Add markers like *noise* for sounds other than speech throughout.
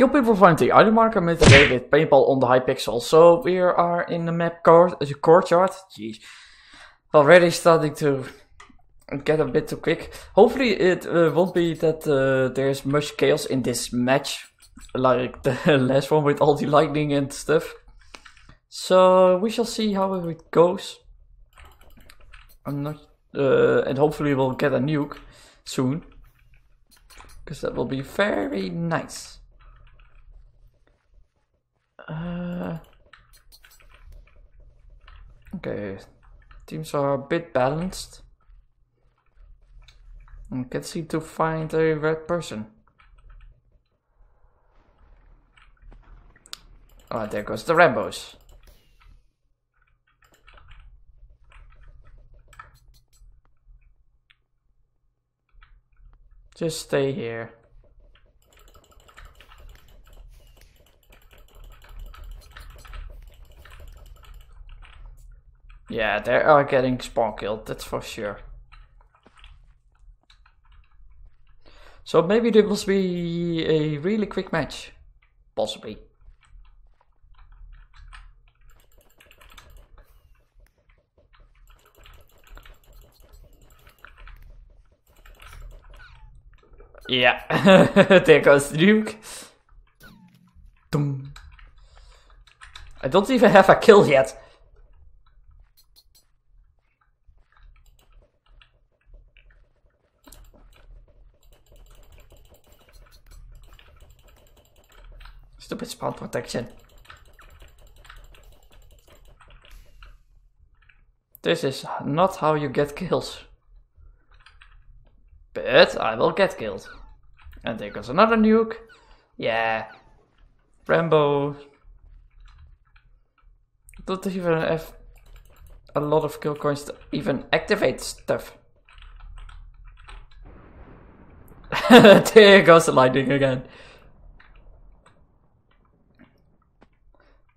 Yo people from the ID marker with today with paintball on the Hypixel. So we are in the map court, the courtyard. Jeez. Already starting to get a bit too quick. Hopefully it uh, won't be that uh, there's much chaos in this match. Like the *laughs* last one with all the lightning and stuff. So we shall see how it goes. I'm not, uh, and hopefully we'll get a nuke soon. Because that will be very nice. Uh, okay, teams are a bit balanced. I can't seem to find a red person. Oh, there goes the Rambos. Just stay here. Yeah, they are getting spawn killed, that's for sure. So maybe there will be a really quick match. Possibly. Yeah, *laughs* there goes the. Doom. I don't even have a kill yet. Stupid spawn protection. This is not how you get kills. But I will get killed. And there goes another nuke. Yeah. Rambo. Don't even have a lot of kill coins to even activate stuff. *laughs* there goes the lightning again.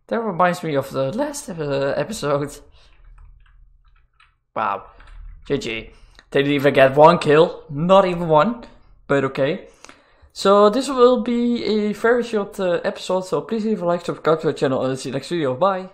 That reminds me of the last episode. Wow. GG. They didn't even get one kill. Not even one. But okay. So this will be a very short uh, episode. So please leave a like, subscribe to the channel and see you next video. Bye.